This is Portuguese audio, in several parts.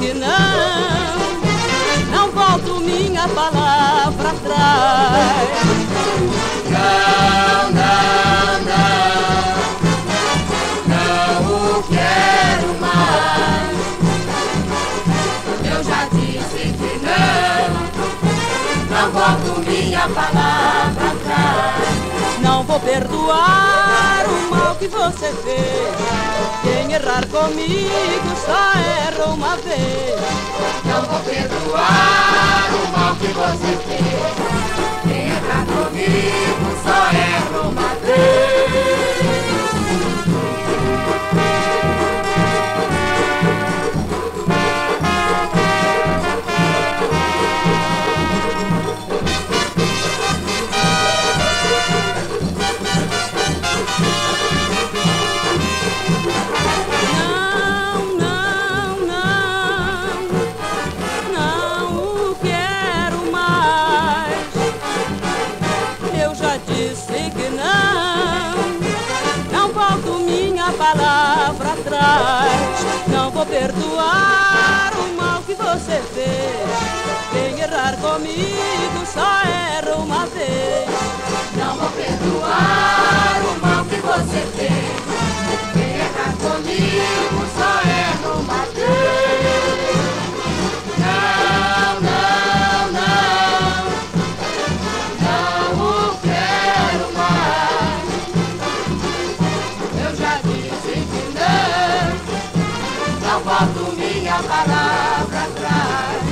que não, não volto minha palavra atrás. Não, não, não, não o quero mais. Eu já disse que não, não volto minha palavra atrás. Não vou perdoar o mal que você fez. Quem errar comigo só erra uma vez. Não vou perdoar palavra atrás. Não vou perdoar o mal que você fez. Quem errar comigo volto minha palavra atrás.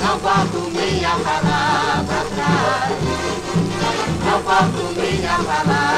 Não volto minha palavra atrás. Não volto minha palavra